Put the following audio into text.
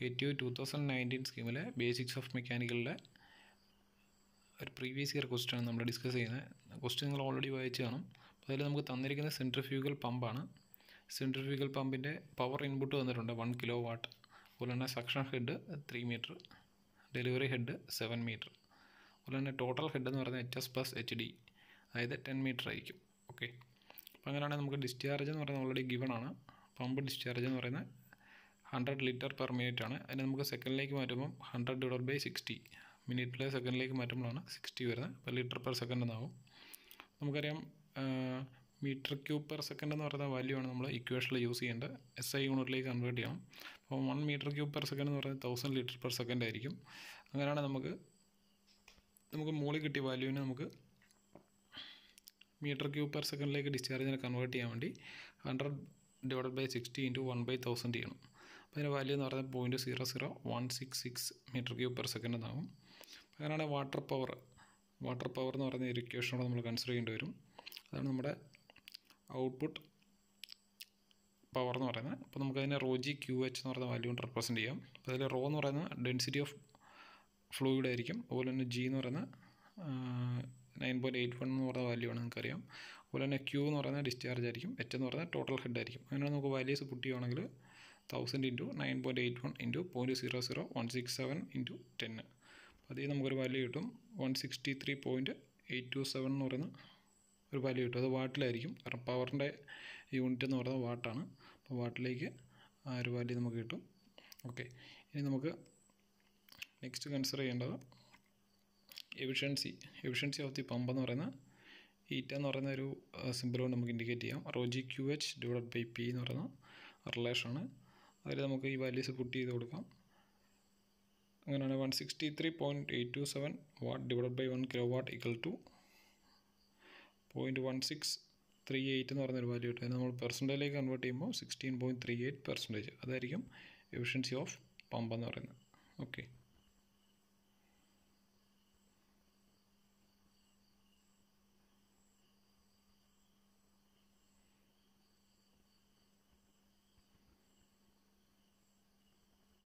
K T U two thousand nineteen സ്കീമിലെ basics of മെക്കാനിക്കലിലെ ഒരു previous year question ആണ് നമ്മൾ ഡിസ്കസ് ചെയ്യുന്നത്. ക്വസ്റ്റ്യൻ നിങ്ങൾ ഓൾറെഡി വായിച്ച് കാണും. അപ്പോൾ അതിൽ നമുക്ക് തന്നിരിക്കുന്ന സെൻട്രിഫ്യൂഗൽ പമ്പാണ് സെൻട്രിഫ്യൂഗൽ പമ്പിന്റെ പവർ ഇൻപുട്ട് വന്നിട്ടുണ്ട് വൺ കിലോ വാട്ട് അതുപോലെ തന്നെ suction head three metre delivery head seven metre അതുപോലെ തന്നെ ടോട്ടൽ ഹെഡ് എന്ന് പറയുന്നത് H S plus H D അതായത് ടെൻ മീറ്റർ ആയിരിക്കും. ഓക്കെ അപ്പോൾ അങ്ങനെയാണെങ്കിൽ നമുക്ക് ഡിസ്ചാർജ് എന്ന് പറയുന്നത് ഓൾറെഡി ഗിവൺ ആണ്. പമ്പ് ഡിസ്ചാർജ് എന്ന് പറയുന്നത് ഹൺഡ്രഡ് ലിറ്റർ പെർ മിനിറ്റ് ആണ്. അതിന് നമുക്ക് സെക്കൻഡിലേക്ക് മാറ്റുമ്പം ഹൺഡ്രഡ് ഡിവൈഡ് ബൈ സിക്സ്റ്റി മിനിറ്റിലെ സെക്കൻഡിലേക്ക് മാറ്റുമ്പോഴാണ് സിക്സ്റ്റി വരുന്നത്. അപ്പോൾ ലിറ്റർ പെർ സെക്കൻഡ് എന്നാവും. നമുക്കറിയാം മീറ്റർ ക്യൂബ് പെർ സെക്കൻഡ് എന്ന് പറയുന്ന വാല്യൂ ആണ് നമ്മൾ ഇക്വേഷനിൽ യൂസ് ചെയ്യേണ്ടത്. എസ് ഐ യൂണിറ്റിലേക്ക് കൺവേർട്ട് ചെയ്യണം. അപ്പോൾ one metre cube per second എന്ന് പറയുന്നത് തൗസൻഡ് ലിറ്റർ പെർ സെക്കൻഡ് ആയിരിക്കും. അങ്ങനെയാണ് നമുക്ക് നമുക്ക് മുകളിൽ കിട്ടിയ വാല്യൂവിനെ നമുക്ക് മീറ്റർ ക്യൂബ് പെർ സെക്കൻഡിലേക്ക് ഡിസ്ചാർജിനെ കൺവേർട്ട് ചെയ്യാൻ വേണ്ടി hundred divide by sixty into one by thousand ചെയ്യണം. അപ്പോൾ അതിന്റെ വാല്യൂ എന്ന് പറഞ്ഞാൽ point zero zero one six six metre cube per second എന്നാകും അങ്ങനെയാണ് വാട്ടർ പവർ വാട്ടർ പവർ എന്ന് പറയുന്ന ഒരു ഇക്വേഷനോട് നമ്മൾ കൺസിഡർ ചെയ്യേണ്ടി വരും. അതാണ് നമ്മുടെ ഔട്ട്പുട്ട് പവർ എന്ന് പറയുന്നത്. അപ്പോൾ നമുക്കതിനെ റോ ജി ക്യൂ എച്ച് എന്ന് പറയുന്ന വാല്യൂ കൊണ്ട് റെപ്രസെന്റ് ചെയ്യാം. അപ്പോൾ അതിൽ റോ എന്ന് പറയുന്ന ഡെൻസിറ്റി ഓഫ് ഫ്ലൂയിഡ് ആയിരിക്കും. അതുപോലെ തന്നെ ജി എന്ന് പറയുന്ന നയൻ പോയിന്റ് എയ്റ്റ് വൺ എന്ന് പറയുന്ന വാല്യൂ ആണ് നിങ്ങൾക്കറിയാം അതുപോലെ തന്നെ ക്യൂ എന്ന് പറയുന്ന ഡിസ്ചാർജ് ആയിരിക്കും. എച്ച് എന്ന് പറയുന്ന ടോട്ടൽ ഹെഡ് ആയിരിക്കും. അങ്ങനെ നമുക്ക് വാല്യൂസ് പുട്ട് ചെയ്യുവാണെങ്കിൽ thousand into nine point eight one into point zero zero one six seven into ten അപ്പോൾ അതിൽ നമുക്കൊരു വാല്യൂ കിട്ടും. One sixty three point eight two seven എന്ന് പറയുന്ന ഒരു വാല്യൂ കിട്ടും. അത് വാട്ടിലായിരിക്കും. കാരണം പവറിന്റെ യൂണിറ്റ് എന്ന് പറയുന്നത് വാട്ടാണ്. അപ്പോൾ വാട്ടിലേക്ക് ആ ഒരു വാല്യൂ നമുക്ക് കിട്ടും. ഓക്കെ ഇനി നമുക്ക് നെക്സ്റ്റ് കൺസിഡർ ചെയ്യേണ്ടത് efficiency efficiency of the pump എന്ന് പറയുന്ന ഈറ്റ എന്ന് പറയുന്ന ഒരു സിമ്പിൾ കൊണ്ട് നമുക്ക് ഇൻഡിക്കേറ്റ് ചെയ്യാം. Rho g Q H divide by P എന്ന് പറയുന്ന റിലേഷനാണ് അതിൽ നമുക്ക് ഈ വാല്യൂസ് പുട്ട് ചെയ്ത് കൊടുക്കാം. അങ്ങനെയാണ് one sixty three point eight two seven watt divide by one kilo watt equal to point one six three eight എന്ന് പറയുന്നൊരു വാല്യൂ കിട്ടും. നമ്മൾ പെർസെന്റേജിലേക്ക് കൺവേർട്ട് ചെയ്യുമ്പോൾ sixteen point three eight percentage അതായിരിക്കും എഫിഷ്യൻസി ഓഫ് പമ്പ് എന്ന് പറയുന്നത്. ഓക്കെ